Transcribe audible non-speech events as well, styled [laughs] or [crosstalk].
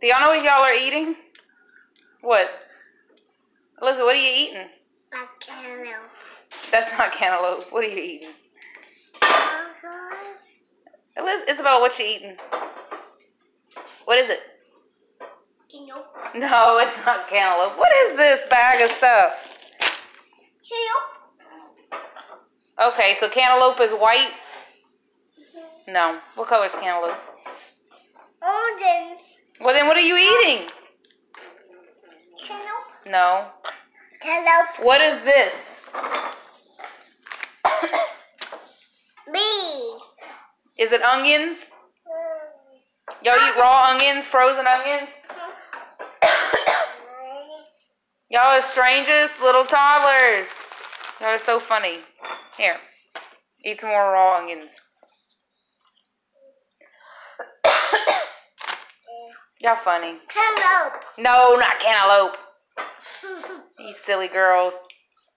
Do y'all know what y'all are eating? What? Alyssa, what are you eating? Cantaloupe. That's not cantaloupe. What are you eating? Apples. Eliz- Isabel, what you eating? What is it? Cantaloupe. No, it's not cantaloupe. What is this bag of stuff? Cantaloupe. Okay, so cantaloupe is white? Mm-hmm. No. What color is cantaloupe? Orange. Well, then what are you eating? Cantaloupe. No. Cantaloupe. What is this? [coughs] B. Is it onions? Mm. Y'all eat raw onions, frozen onions? [coughs] Y'all are strangest little toddlers. Y'all are so funny. Here, eat some more raw onions. Y'all funny. Cantaloupe. No, not cantaloupe. [laughs] You silly girls.